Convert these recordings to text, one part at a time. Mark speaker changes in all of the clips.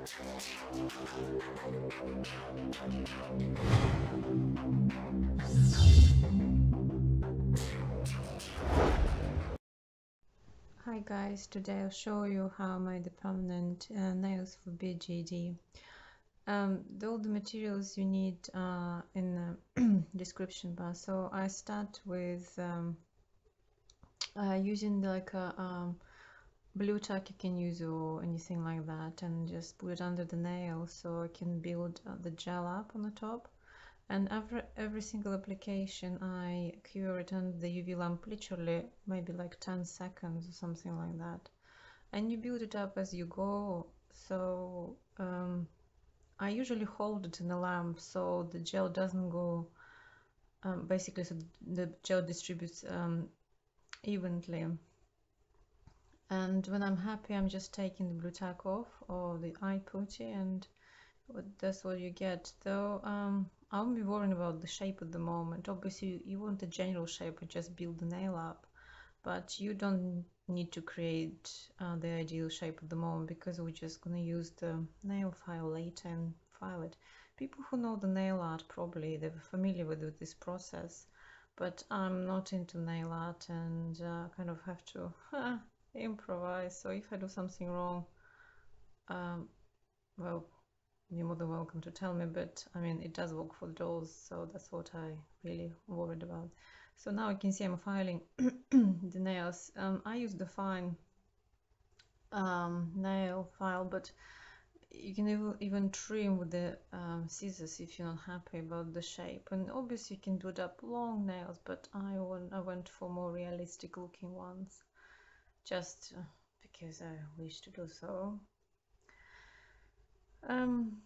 Speaker 1: Hi guys, today I'll show you how I made the permanent uh, nails for BJD. Um, the, all the materials you need uh, in the description bar. So I start with um, uh, using like a um, Blu Tack you can use or anything like that and just put it under the nail so I can build uh, the gel up on the top. And every every single application I cure it under the UV lamp literally maybe like 10 seconds or something like that. And you build it up as you go. So um, I usually hold it in the lamp so the gel doesn't go um, basically so the gel distributes um, evenly and when I'm happy I'm just taking the Blu Tack off or the eye putty and that's what you get though um, I won't be worrying about the shape at the moment. Obviously, you want the general shape and just build the nail up, but you don't need to create uh, the ideal shape at the moment because we're just going to use the nail file later and file it. People who know the nail art probably they're familiar with, with this process, but I'm not into nail art and uh, kind of have to improvise. So if I do something wrong, um, well, you're more than welcome to tell me but I mean it does work for the dolls so that's what I really worried about. So now you can see I'm filing the nails. Um, I use the fine um, nail file but you can even trim with the um, scissors if you're not happy about the shape. And obviously you can do it up long nails but I, want, I went for more realistic looking ones just uh, because I wish to do so um,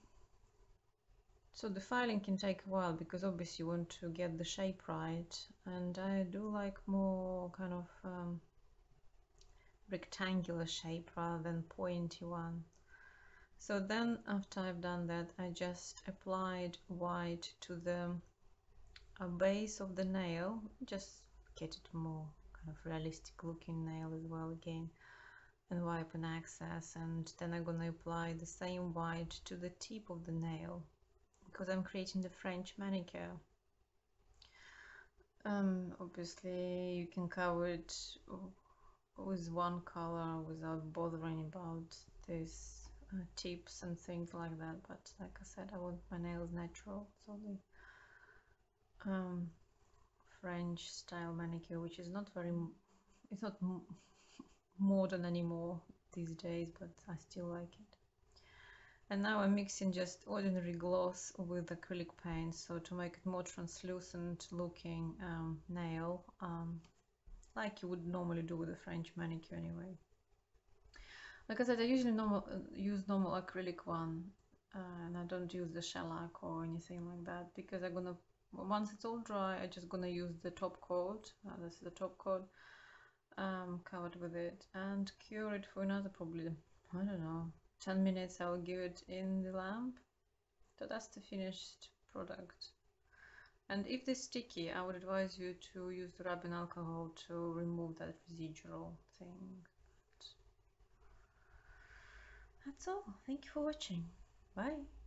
Speaker 1: so the filing can take a while because obviously you want to get the shape right and I do like more kind of um, rectangular shape rather than pointy one. So then after I've done that I just applied white to the uh, base of the nail just get it more kind of realistic looking nail as well again and wipe an excess and then I'm gonna apply the same white to the tip of the nail because I'm creating the French manicure. Um, obviously you can cover it with one color without bothering about these uh, tips and things like that but like I said I want my nails natural so the um, French style manicure which is not very it's not modern anymore these days but I still like it. And now I'm mixing just ordinary gloss with acrylic paint so to make it more translucent looking um, nail um, like you would normally do with a French manicure anyway. Like I said I usually normal, uh, use normal acrylic one uh, and I don't use the shellac or anything like that because I'm gonna once it's all dry I'm just gonna use the top coat uh, this is the top coat um, covered with it and cure it for another probably I don't know 10 minutes I'll give it in the lamp. So that's the finished product. And if they're sticky I would advise you to use the rubbing alcohol to remove that residual thing. That's all. Thank you for watching. Bye